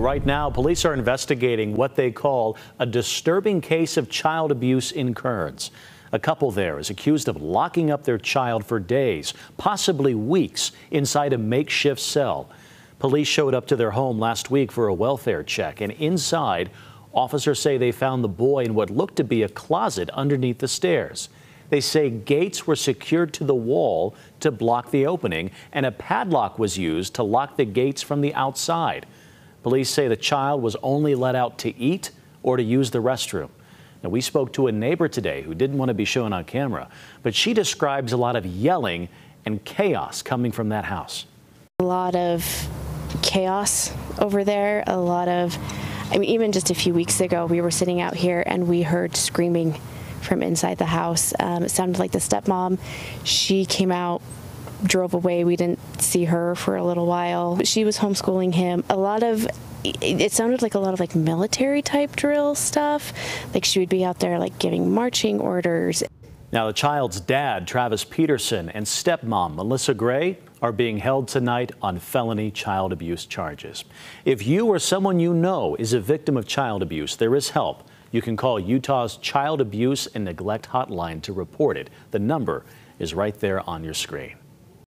Right now, police are investigating what they call a disturbing case of child abuse in Kearns. A couple there is accused of locking up their child for days, possibly weeks, inside a makeshift cell. Police showed up to their home last week for a welfare check, and inside, officers say they found the boy in what looked to be a closet underneath the stairs. They say gates were secured to the wall to block the opening, and a padlock was used to lock the gates from the outside. Police say the child was only let out to eat or to use the restroom. Now, we spoke to a neighbor today who didn't want to be shown on camera, but she describes a lot of yelling and chaos coming from that house. A lot of chaos over there, a lot of, I mean, even just a few weeks ago, we were sitting out here and we heard screaming from inside the house. Um, it sounded like the stepmom. She came out, drove away. We didn't see her for a little while. She was homeschooling him. A lot of it sounded like a lot of like military type drill stuff. Like she would be out there like giving marching orders. Now, the child's dad, Travis Peterson, and stepmom, Melissa Gray, are being held tonight on felony child abuse charges. If you or someone you know is a victim of child abuse, there is help. You can call Utah's Child Abuse and Neglect Hotline to report it. The number is right there on your screen.